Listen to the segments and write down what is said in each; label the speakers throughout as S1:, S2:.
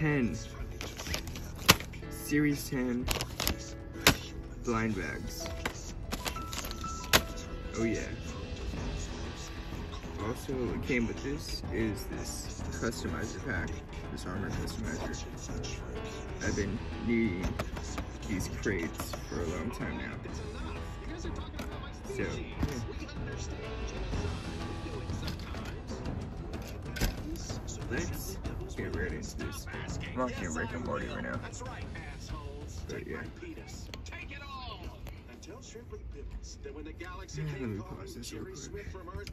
S1: 10. Series 10 blind bags. Oh yeah. Also, what came with this is this customizer pack, this armor customizer. I've been needing these crates for a long time now. So, yeah. Let's I'm gonna break them Morty right now. But yeah. Let me pause this real quick.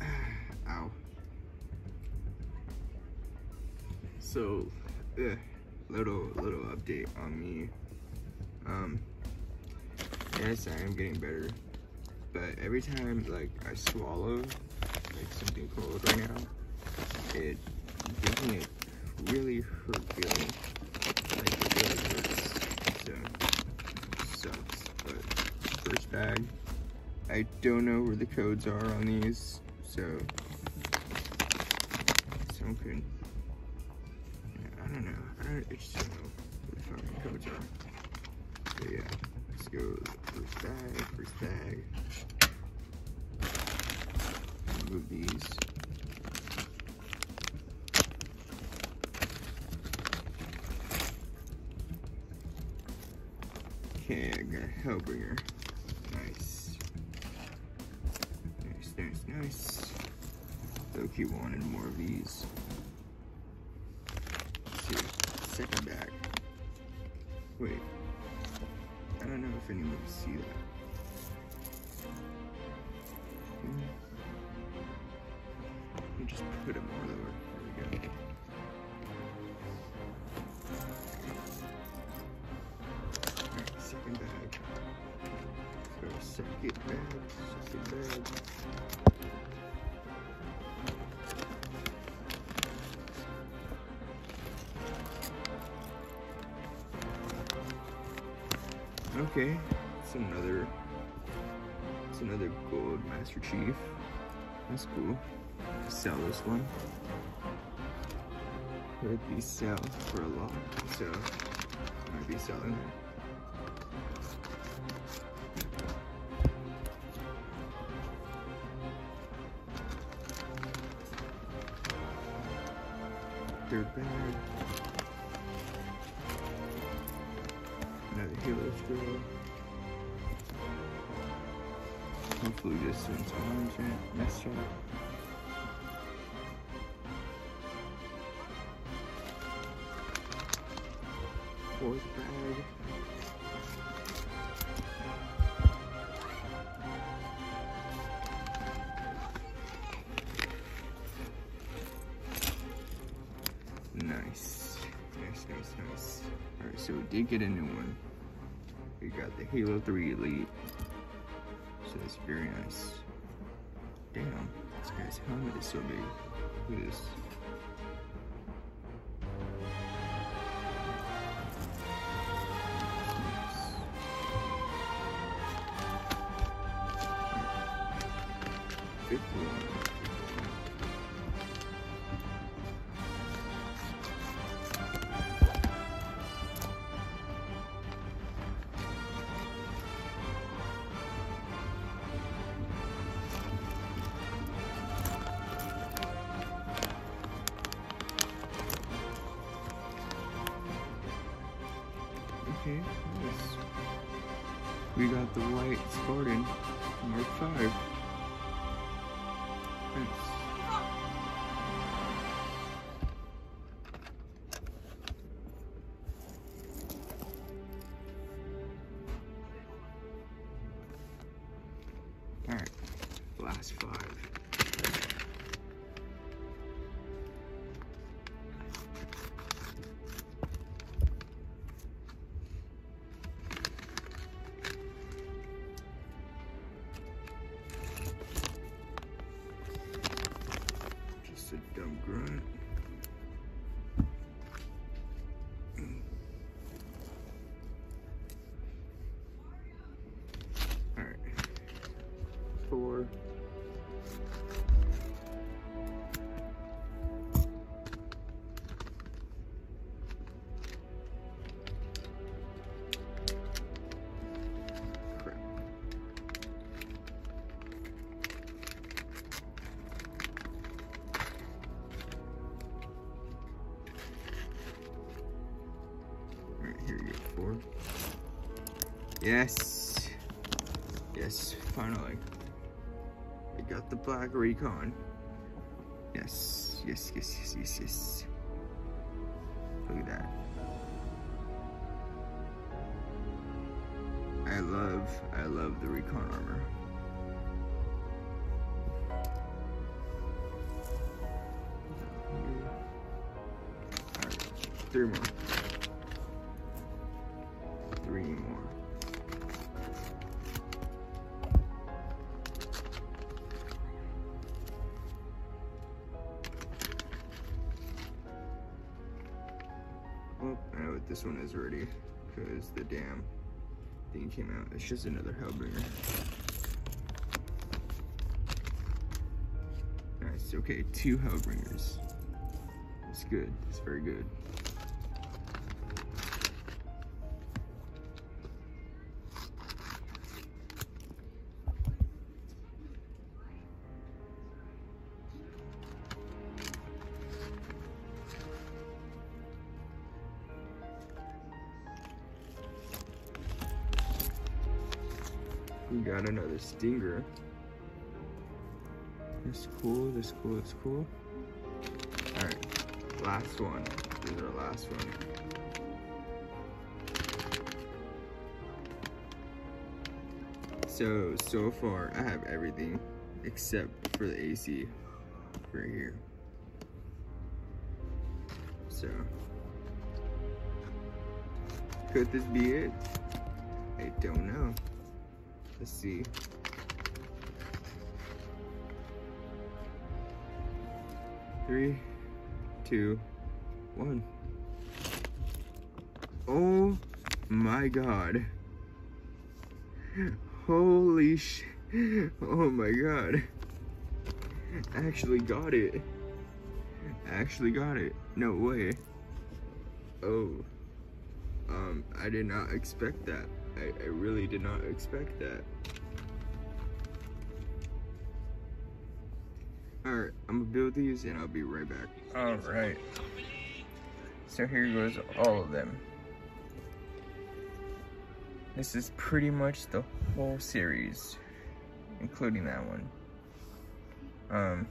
S1: Ow. So, yeah, little little update on me. Um, yes, I am getting better, but every time like I swallow like something cold right now, it gives me a really hurt feeling. Like it really hurts. So sucks. But first bag. I don't know where the codes are on these, so someone could. Bag. First bag. Move these. Okay, I got a Hellbringer. Nice. Nice, nice, nice. Loki wanted more of these. Let's see, second bag. Wait. I don't know if anyone can see that. Put it more lower. There we go. Alright, second bag. So second bag, second bag. Okay, it's another, it's another gold Master Chief. That's cool. Sell this one. Could be sell for a lot, so might be selling it. Third bag. Another Helioskrill. Hopefully this one's orange yet. Next shot. Fourth bag. Nice. Nice, nice, nice. Alright, so we did get a new one. We got the Halo 3 Elite. So it's very nice. Damn, this guy's helmet is so big. Look at this. Fifth one. Okay, nice. We got the white Spartan Mark 5. Last five. Just a dumb grunt. Alright. get Yes. Yes, finally. I got the black recon. Yes, yes, yes, yes, yes, yes. Look at that. I love, I love the recon armor. three more. Is already, because the damn thing came out. It's just another Hellbringer. Nice, okay, two Hellbringers. It's good, it's very good. We got another stinger. This cool, this cool, this cool. Alright, last one. This is our last one. So, so far I have everything except for the AC right here. So, could this be it? I don't know. Let's see. Three, two, one. Oh my god. Holy sh... Oh my god. Actually got it. Actually got it. No way. Oh. Um, I did not expect that. I, I really did not expect that. Alright, I'm gonna build these and I'll be right back. Alright. So here goes all of them. This is pretty much the whole series, including that one. Um,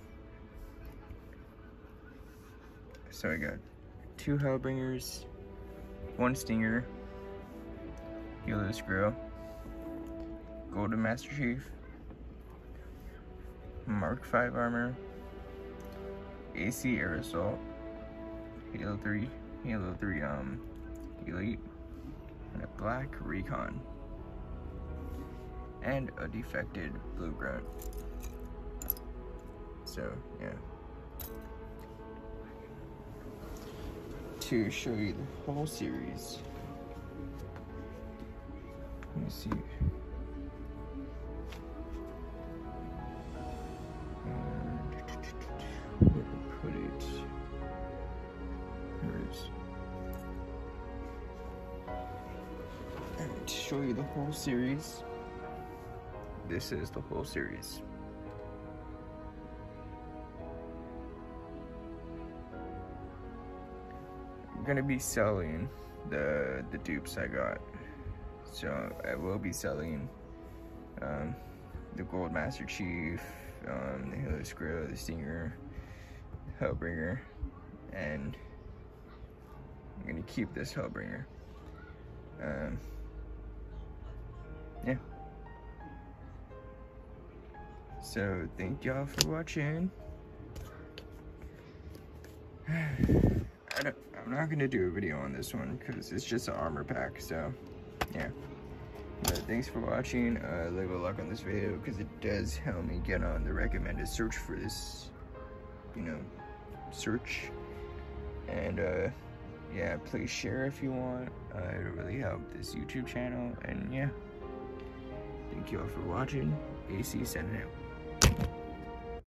S1: so I got two Hellbringers, one Stinger, Helioskrill, Golden Master Chief, Mark 5 armor, AC Aerosol, Halo 3, Halo 3 um, Elite, and a Black Recon, and a defected Blue Grunt. So, yeah. To show you the whole series. Let me see. Uh, where to put it? Here it is. And to show you the whole series, this is the whole series. I'm gonna be selling the the dupes I got. So I will be selling um, the Gold Master Chief, um, the Halo Grill, the Stinger, Hellbringer, and I'm gonna keep this Hellbringer. Um, yeah. So thank y'all for watching. I I'm not gonna do a video on this one because it's just an armor pack. So yeah. But thanks for watching. Uh, leave a like on this video because it does help me get on the recommended search for this, you know, search. And uh, yeah, please share if you want. Uh, it'll really help this YouTube channel. And yeah, thank you all for watching. AC sending out.